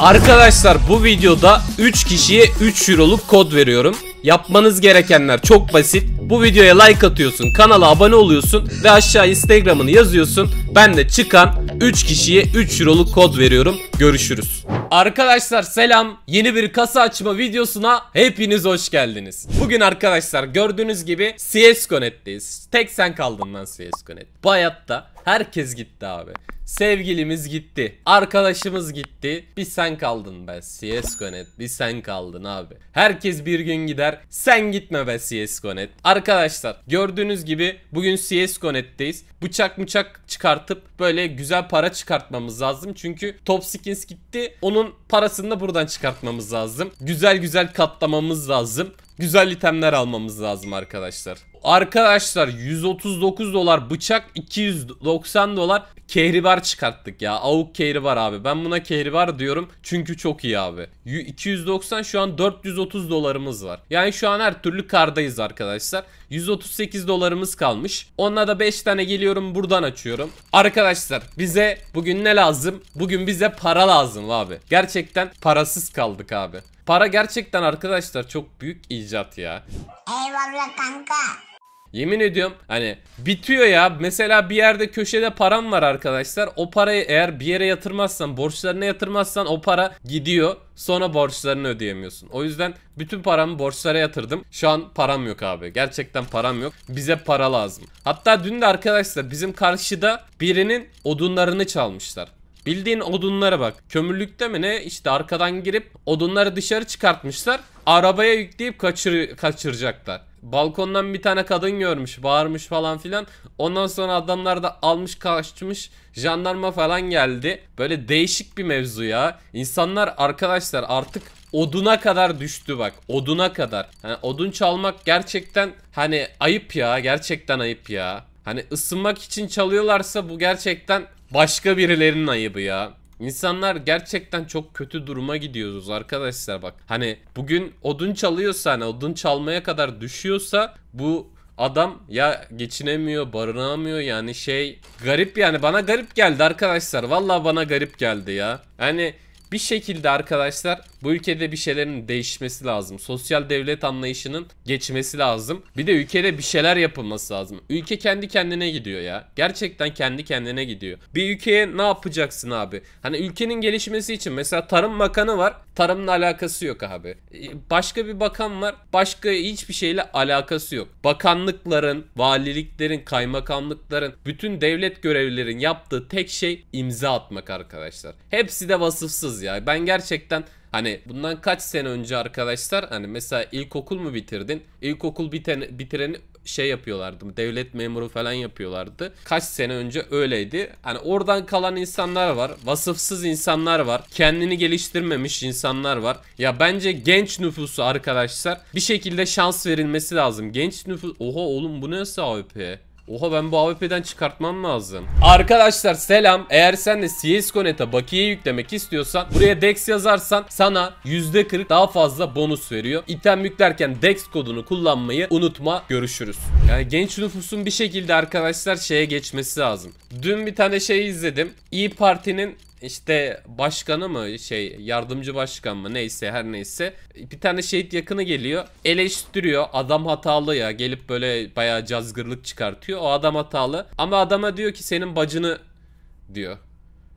Arkadaşlar bu videoda 3 kişiye 3 euroluk kod veriyorum. Yapmanız gerekenler çok basit. Bu videoya like atıyorsun, kanala abone oluyorsun ve aşağı Instagram'ını yazıyorsun. Ben de çıkan 3 kişiye 3 euroluk kod veriyorum. Görüşürüz. Arkadaşlar selam. Yeni bir kasa açma videosuna hepiniz hoş geldiniz. Bugün arkadaşlar gördüğünüz gibi CSGO.net'teyiz. Tek sen kaldın lan CSGO.net. Bu hayatta herkes gitti abi. Sevgilimiz gitti. Arkadaşımız gitti. Bir sen kaldın be CSGO.net. Bir sen kaldın abi. Herkes bir gün gider. Sen gitme be CSGO.net. Arkadaşlar gördüğünüz gibi bugün CSGO.net'teyiz. Bıçak bıçak çıkartıp böyle güzel para çıkartmamız lazım. Çünkü Top Skins gitti. Onun parasını da buradan çıkartmamız lazım. Güzel güzel katlamamız lazım. Güzel itemler almamız lazım arkadaşlar. Arkadaşlar 139 dolar bıçak 290 dolar kehribar çıkarttık ya. Avuk kehribar abi. Ben buna kehribar diyorum çünkü çok iyi abi. 290 şu an 430 dolarımız var. Yani şu an her türlü kardayız arkadaşlar. 138 dolarımız kalmış. Onunla da 5 tane geliyorum buradan açıyorum. Arkadaşlar bize bugün ne lazım? Bugün bize para lazım abi. Gerçekten parasız kaldık abi. Para gerçekten arkadaşlar çok büyük icat ya. Eyvallah kanka. Yemin ediyorum hani bitiyor ya. Mesela bir yerde köşede param var arkadaşlar. O parayı eğer bir yere yatırmazsan, borçlarına yatırmazsan o para gidiyor. Sonra borçlarını ödeyemiyorsun. O yüzden bütün paramı borçlara yatırdım. Şu an param yok abi. Gerçekten param yok. Bize para lazım. Hatta dün de arkadaşlar bizim karşıda birinin odunlarını çalmışlar. Bildiğin odunlara bak. Kömürlükte mi ne işte arkadan girip odunları dışarı çıkartmışlar. Arabaya yükleyip kaçır kaçıracaklar. Balkondan bir tane kadın görmüş, bağırmış falan filan. Ondan sonra adamlar da almış kaçmış. Jandarma falan geldi. Böyle değişik bir mevzu ya. İnsanlar arkadaşlar artık oduna kadar düştü bak. Oduna kadar. Yani odun çalmak gerçekten hani ayıp ya. Gerçekten ayıp ya. Hani ısınmak için çalıyorlarsa bu gerçekten başka birilerinin ayıbı ya. İnsanlar gerçekten çok kötü duruma gidiyoruz arkadaşlar bak. Hani bugün odun çalıyorsa hani odun çalmaya kadar düşüyorsa bu adam ya geçinemiyor, barınamıyor yani şey garip yani bana garip geldi arkadaşlar. Vallahi bana garip geldi ya. Yani bir şekilde arkadaşlar bu ülkede bir şeylerin değişmesi lazım. Sosyal devlet anlayışının geçmesi lazım. Bir de ülkede bir şeyler yapılması lazım. Ülke kendi kendine gidiyor ya. Gerçekten kendi kendine gidiyor. Bir ülkeye ne yapacaksın abi? Hani ülkenin gelişmesi için mesela tarım bakanı var. Tarımla alakası yok abi. Başka bir bakan var. Başka hiçbir şeyle alakası yok. Bakanlıkların, valiliklerin, kaymakamlıkların, bütün devlet görevlilerin yaptığı tek şey imza atmak arkadaşlar. Hepsi de vasıfsız ya. Ben gerçekten Hani bundan kaç sene önce arkadaşlar hani mesela ilkokul mu bitirdin? İlkokul biten, bitireni şey yapıyorlardı. Devlet memuru falan yapıyorlardı. Kaç sene önce öyleydi. Hani oradan kalan insanlar var. Vasıfsız insanlar var. Kendini geliştirmemiş insanlar var. Ya bence genç nüfusu arkadaşlar bir şekilde şans verilmesi lazım. Genç nüfus... Oha oğlum bu nasıl AWP? Oha ben bu AWP'den çıkartmam lazım. Arkadaşlar selam. Eğer sen de CSGO.net'e bakiye yüklemek istiyorsan buraya DEX yazarsan sana %40 daha fazla bonus veriyor. İtem yüklerken DEX kodunu kullanmayı unutma. Görüşürüz. Yani genç nüfusun bir şekilde arkadaşlar şeye geçmesi lazım. Dün bir tane şey izledim. İyi Parti'nin işte başkanı mı şey yardımcı başkan mı neyse her neyse bir tane şehit yakını geliyor eleştiriyor adam hatalı ya gelip böyle bayağı cazgırlık çıkartıyor o adam hatalı ama adama diyor ki senin bacını diyor.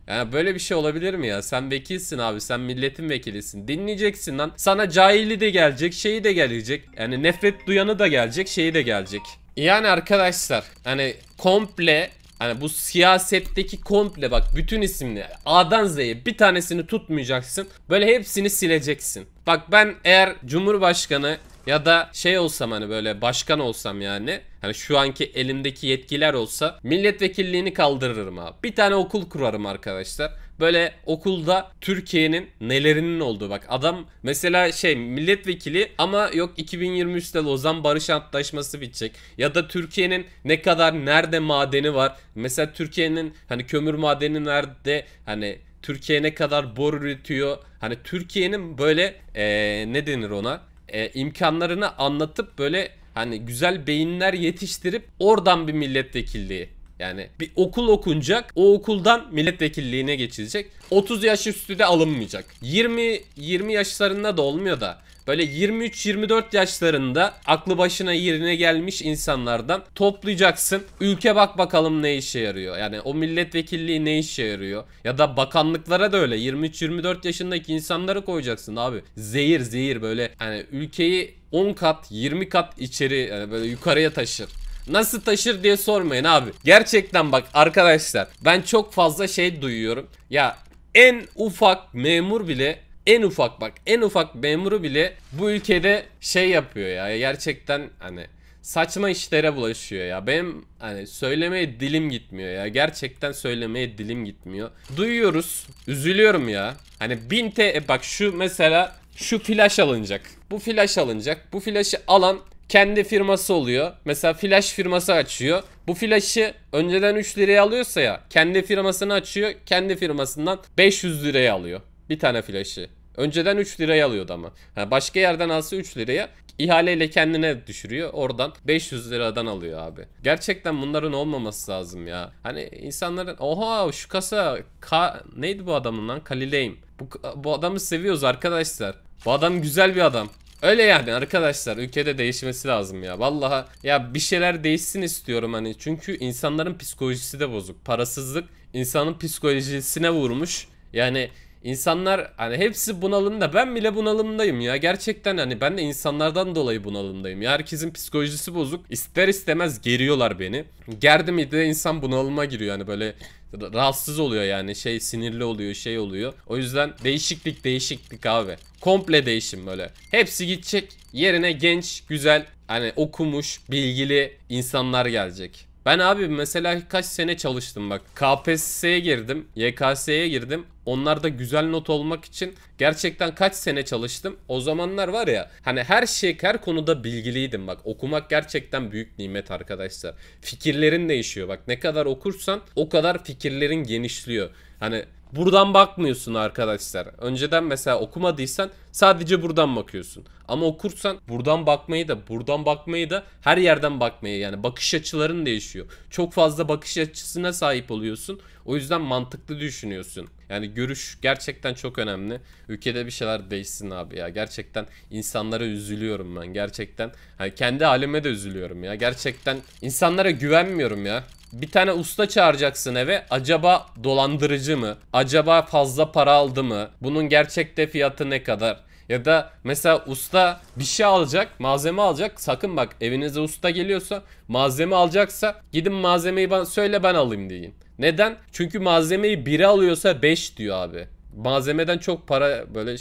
Yani böyle bir şey olabilir mi ya? Sen vekilsin abi. Sen milletin vekilisin. Dinleyeceksin lan. Sana cahili de gelecek, şeyi de gelecek. Yani nefret duyanı da gelecek, şeyi de gelecek. Yani arkadaşlar hani komple Hani bu siyasetteki komple bak bütün isimli A'dan Z'ye bir tanesini tutmayacaksın. Böyle hepsini sileceksin. Bak ben eğer Cumhurbaşkanı ya da şey olsam hani böyle başkan olsam yani hani şu anki elimdeki yetkiler olsa milletvekilliğini kaldırırım abi. Bir tane okul kurarım arkadaşlar. Böyle okulda Türkiye'nin nelerinin olduğu. Bak adam mesela şey milletvekili ama yok 2023'te Lozan Barış Antlaşması bitecek. Ya da Türkiye'nin ne kadar nerede madeni var? Mesela Türkiye'nin hani kömür madeni nerede? Hani Türkiye ne kadar bor üretiyor? Hani Türkiye'nin böyle ee, ne denir ona? E, imkanlarını anlatıp böyle hani güzel beyinler yetiştirip oradan bir milletvekilliği Yani bir okul okunacak. O okuldan milletvekilliğine geçilecek. 30 yaş üstü de alınmayacak. 20 20 yaşlarında da olmuyor da böyle 23-24 yaşlarında aklı başına yerine gelmiş insanlardan toplayacaksın. Ülke bak bakalım ne işe yarıyor. Yani o milletvekilliği ne işe yarıyor. Ya da bakanlıklara da öyle 23-24 yaşındaki insanları koyacaksın abi. Zehir zehir böyle hani ülkeyi 10 kat 20 kat içeri yani böyle yukarıya taşır. Nasıl taşır diye sormayın abi. Gerçekten bak arkadaşlar ben çok fazla şey duyuyorum. Ya en ufak memur bile en ufak bak en ufak memuru bile bu ülkede şey yapıyor ya gerçekten hani saçma işlere bulaşıyor ya. Benim hani söylemeye dilim gitmiyor ya. Gerçekten söylemeye dilim gitmiyor. Duyuyoruz. Üzülüyorum ya. Hani 1000 T bak şu mesela şu flash alınacak. Bu flash alınacak. Bu flash'ı alan kendi firması oluyor. Mesela flash firması açıyor. Bu flash'ı önceden 3 liraya alıyorsa ya kendi firmasını açıyor. Kendi firmasından 500 liraya alıyor. Bir tane flash'ı. Önceden 3 liraya alıyordu ama. Ha, başka yerden alsa 3 liraya ihaleyle kendine düşürüyor. Oradan 500 liradan alıyor abi. Gerçekten bunların olmaması lazım ya. Hani insanların oha şu kasa ka, neydi bu adamın lan? Kalileyim. Bu, bu adamı seviyoruz arkadaşlar. Bu adam güzel bir adam. Öyle yani arkadaşlar ülkede değişmesi lazım ya. Vallahi ya bir şeyler değişsin istiyorum hani. Çünkü insanların psikolojisi de bozuk. Parasızlık insanın psikolojisine vurmuş. Yani İnsanlar hani hepsi bunalımda. Ben bile bunalımdayım ya. Gerçekten hani ben de insanlardan dolayı bunalımdayım. Ya herkesin psikolojisi bozuk. İster istemez geriyorlar beni. Gerdi miydi de insan bunalıma giriyor yani böyle rahatsız oluyor yani şey sinirli oluyor şey oluyor. O yüzden değişiklik değişiklik abi. Komple değişim böyle. Hepsi gidecek. Yerine genç, güzel, hani okumuş, bilgili insanlar gelecek. Ben abi mesela kaç sene çalıştım bak. KPSS'ye girdim, YKS'ye girdim. Onlarda güzel not olmak için gerçekten kaç sene çalıştım. O zamanlar var ya hani her şey her konuda bilgiliydim bak. Okumak gerçekten büyük nimet arkadaşlar. Fikirlerin değişiyor bak. Ne kadar okursan o kadar fikirlerin genişliyor. Hani buradan bakmıyorsun arkadaşlar. Önceden mesela okumadıysan sadece buradan bakıyorsun. Ama okursan buradan bakmayı da buradan bakmayı da her yerden bakmayı yani bakış açıların değişiyor. Çok fazla bakış açısına sahip oluyorsun. O yüzden mantıklı düşünüyorsun. Yani görüş gerçekten çok önemli. Ülkede bir şeyler değişsin abi ya. Gerçekten insanlara üzülüyorum ben. Gerçekten hani kendi halime de üzülüyorum ya. Gerçekten insanlara güvenmiyorum ya. Bir tane usta çağıracaksın eve. Acaba dolandırıcı mı? Acaba fazla para aldı mı? Bunun gerçekte fiyatı ne kadar? Ya da mesela usta bir şey alacak, malzeme alacak. Sakın bak evinize usta geliyorsa, malzeme alacaksa gidin malzemeyi bana söyle ben alayım deyin. Neden? Çünkü malzemeyi biri alıyorsa 5 diyor abi. Malzemeden çok para böyle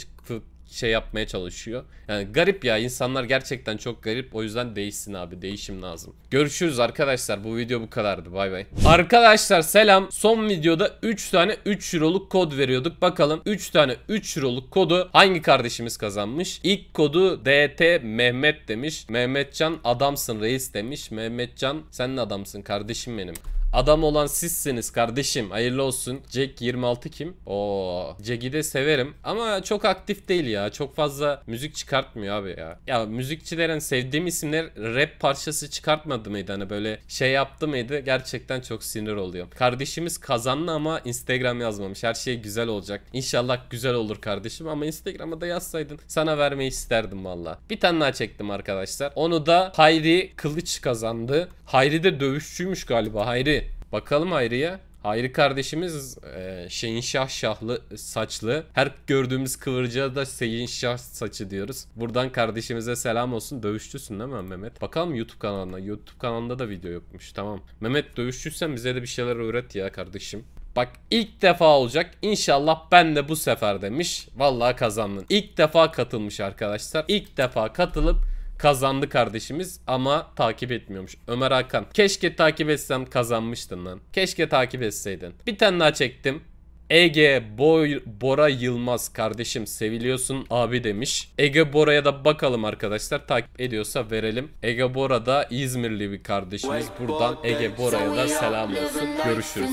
şey yapmaya çalışıyor. Yani garip ya insanlar gerçekten çok garip. O yüzden değişsin abi. Değişim lazım. Görüşürüz arkadaşlar. Bu video bu kadardı. Bay bay. Arkadaşlar selam. Son videoda 3 tane 3 euroluk kod veriyorduk. Bakalım 3 tane 3 euroluk kodu hangi kardeşimiz kazanmış? İlk kodu DT Mehmet demiş. Mehmetcan adamsın reis demiş. Mehmetcan sen de adamsın kardeşim benim. Adam olan sizsiniz kardeşim. Hayırlı olsun. Jack 26 kim? Oo, Jack'i de severim ama çok aktif değil ya. Çok fazla müzik çıkartmıyor abi ya. Ya müzikçilerin sevdiğim isimler rap parçası çıkartmadı mıydı? Hani böyle şey yaptı mıydı? Gerçekten çok sinir oluyor. Kardeşimiz kazandı ama Instagram yazmamış. Her şey güzel olacak. İnşallah güzel olur kardeşim ama Instagram'a da yazsaydın sana vermeyi isterdim valla. Bir tane daha çektim arkadaşlar. Onu da Hayri Kılıç kazandı. Hayri de dövüşçüymüş galiba. Hayri Bakalım Hayri'ye. Hayri kardeşimiz e, şeyin şah şahlı saçlı. Her gördüğümüz kıvırcığa da şeyin saçı diyoruz. Buradan kardeşimize selam olsun. Dövüşçüsün değil mi Mehmet? Bakalım YouTube kanalına. YouTube kanalında da video yokmuş. Tamam. Mehmet dövüşçüysen bize de bir şeyler öğret ya kardeşim. Bak ilk defa olacak. İnşallah ben de bu sefer demiş. Vallahi kazandın. İlk defa katılmış arkadaşlar. İlk defa katılıp kazandı kardeşimiz ama takip etmiyormuş. Ömer Hakan keşke takip etsem kazanmıştın lan. Keşke takip etseydin. Bir tane daha çektim. Ege Boy Bora Yılmaz kardeşim seviliyorsun abi demiş. Ege Bora'ya da bakalım arkadaşlar takip ediyorsa verelim. Ege Bora da İzmirli bir kardeşimiz. Buradan Ege Bora'ya da selam olsun. Görüşürüz.